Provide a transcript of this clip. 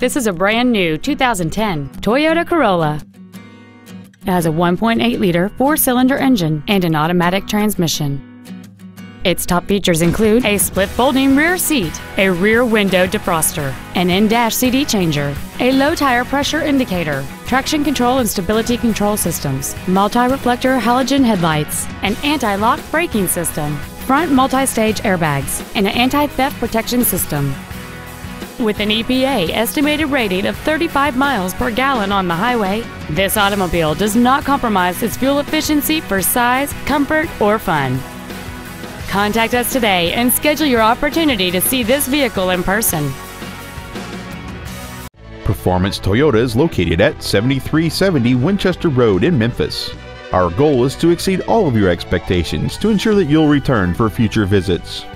This is a brand new 2010 Toyota Corolla. It has a 1.8-liter four-cylinder engine and an automatic transmission. Its top features include a split folding rear seat, a rear window defroster, an in-dash CD changer, a low tire pressure indicator, traction control and stability control systems, multi-reflector halogen headlights, an anti-lock braking system, front multi-stage airbags, and an anti-theft protection system. With an EPA estimated rating of 35 miles per gallon on the highway, this automobile does not compromise its fuel efficiency for size, comfort, or fun. Contact us today and schedule your opportunity to see this vehicle in person. Performance Toyota is located at 7370 Winchester Road in Memphis. Our goal is to exceed all of your expectations to ensure that you'll return for future visits.